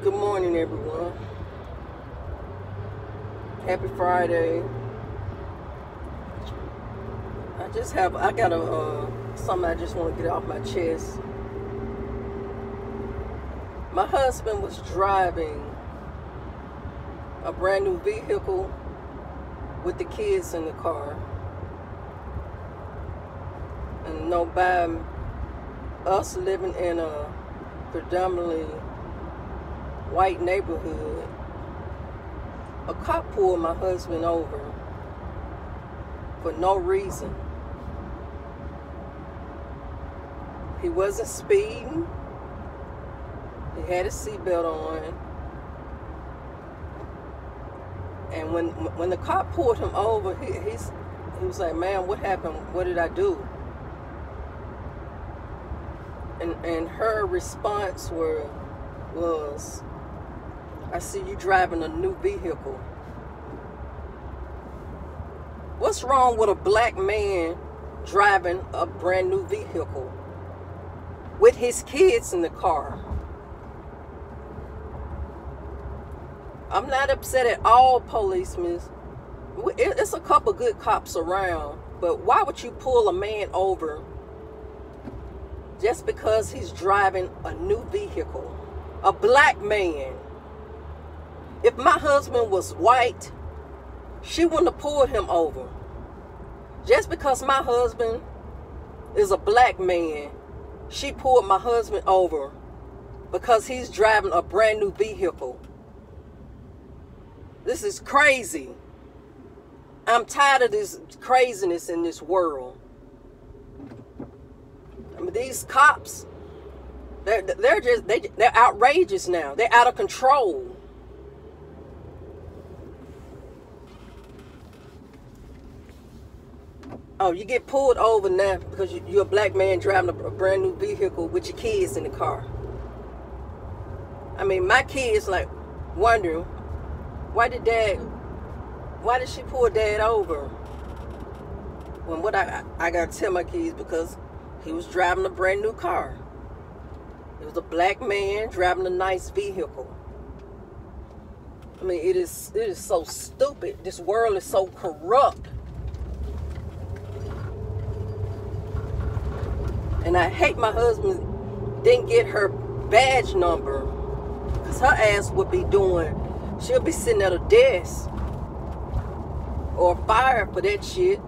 Good morning, everyone. Happy Friday. I just have, I got a, uh, something I just want to get off my chest. My husband was driving a brand new vehicle with the kids in the car. And no, by us living in a predominantly white neighborhood, a cop pulled my husband over for no reason. He wasn't speeding. He had a seatbelt on. And when when the cop pulled him over, he he was like, "Man, what happened? What did I do?" And and her response were was, "I see you driving a new vehicle." What's wrong with a black man driving a brand new vehicle with his kids in the car? I'm not upset at all policemen. It's a couple good cops around, but why would you pull a man over just because he's driving a new vehicle? A black man. If my husband was white, she wouldn't have pulled him over. Just because my husband is a black man, she pulled my husband over because he's driving a brand new vehicle. This is crazy. I'm tired of this craziness in this world. I mean, these cops, they're, they're just, they, they're outrageous now. They're out of control. Oh, you get pulled over now because you're a black man driving a brand new vehicle with your kids in the car. I mean, my kids like wondering why did dad, why did she pull dad over? When what I, I gotta tell my kids because he was driving a brand new car. It was a black man driving a nice vehicle. I mean, it is it is so stupid. This world is so corrupt. And I hate my husband didn't get her badge number. Because her ass would be doing She'll be sitting at a desk or fire for that shit.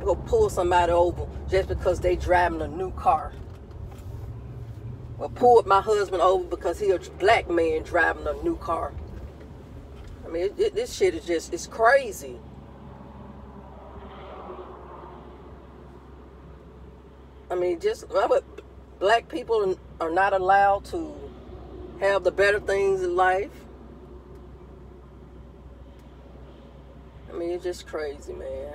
Go pull somebody over just because they driving a new car. Or pulled my husband over because he a black man driving a new car. I mean, it, it, this shit is just, it's crazy. I mean, just, black people are not allowed to have the better things in life. I mean, it's just crazy, man.